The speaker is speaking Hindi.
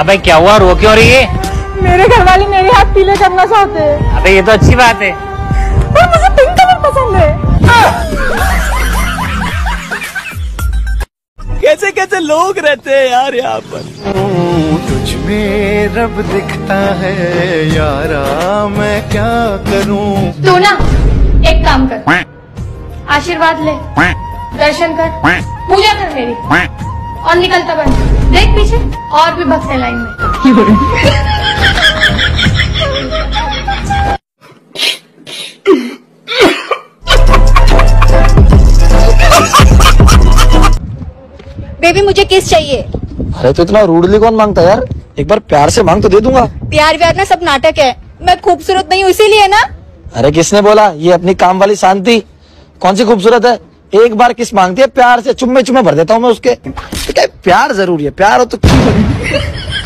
अबे क्या हुआ? रो क्यों रही है? मेरे घर वाले मेरे हाथ पीले करना चाहते हैं। अबे ये तो अच्छी बात है। और मुझे पिंक कलर पसंद है। कैसे कैसे लोग रहते हैं यार यहाँ पर? तुझ में रब दिखता है यारा मैं क्या करूँ? तू ना एक काम कर। आशीर्वाद ले दर्शन कर। पूजा कर मेरी। और निकलता बन देख पीछे और भी भक्त हैं लाइन में। बेबी मुझे किस चाहिए। अरे तो इतना रूडली कौन माँगता है यार? एक बार प्यार से मांग तो दे दूँगा। प्यार व्यार ना सब नाटक है। मैं खूबसूरत नहीं हूँ इसीलिए ना। अरे किसने बोला? ये अपनी काम वाली शांति। कौन सी खूबसूरत है? एक बार किस मांगती है? प्यार से चुम्मे चुम्मे भर देता हूँ मैं उसके। प्यार ज़रूरी है। प्यार हो तो क्यों?